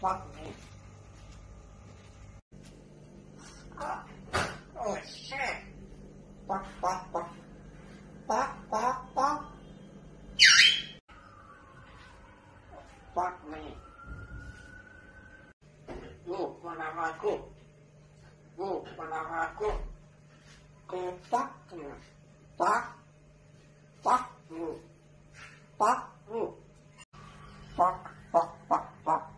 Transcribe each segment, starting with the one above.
fuck me. Oh, oh shit. Fuck, fuck, fuck. Fuck, fuck, fuck. Fuck me. Lu, menamaku. Lu, menamaku. Ku fuck you. Fuck. Fuck you. Fuck you. Fuck, fuck, fuck, fuck.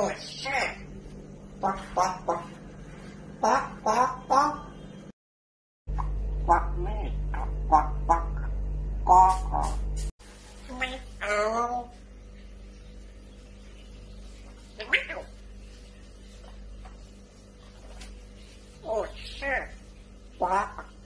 Oh shit! Quack, quack, quack. Quack, quack, quack. Quack me. Quack, quack. Quack, quack. Meow. Meow. Oh shit! Quack.